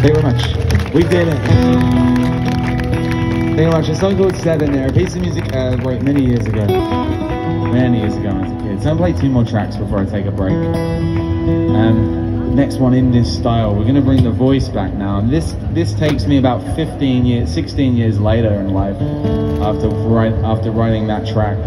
Thank you very much. We did it. Thank you very much. A song called Seven there, a piece of music uh, wrote many years ago. Many years ago as a kid. So I'm play two more tracks before I take a break. Um, next one in this style, we're going to bring the voice back now. And this this takes me about 15 years, 16 years later in life after, write, after writing that track.